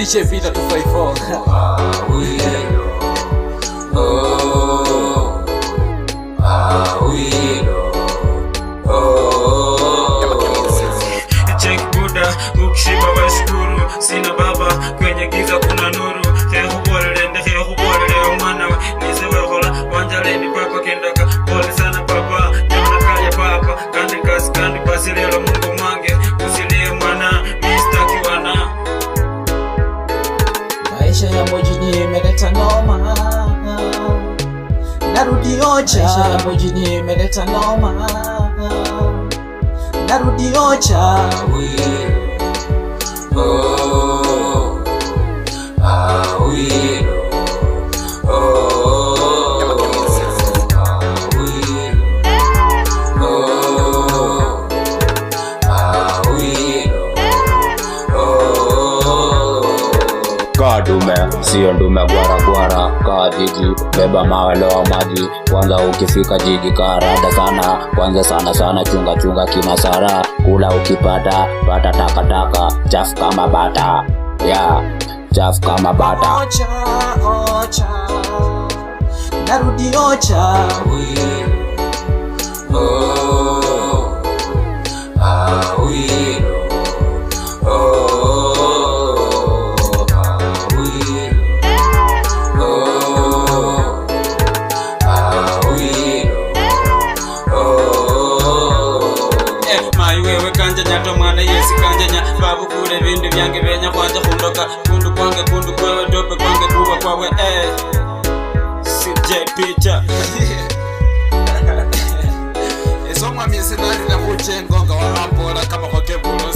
DJ Vita 254 Check buda ukishiba washukuru sina maisha jini imeleta noma. Narudi ocha. Maisha yangu jini imeleta noma. Narudi ocha kaa dume sio ndume gwaragwara kaa jiji beba mawe loa maji. Kwanza ukifika jiji kaa rada sana. Kwanza sana sana chunga chunga kinasara. Kula ukipata pata takataka chafu kama bata. Ya yeah. chafu kama bata. Ocha ocha. Narudi ocha kato mwana yesi kanjanya babu kule vindu vyange venya kwanja kundoka kundu kwange kundu kwewe dope kwange kuwa kwawe eh. cj peter esomwamiesinalila khuchengonga wahambola kama kwa kebulo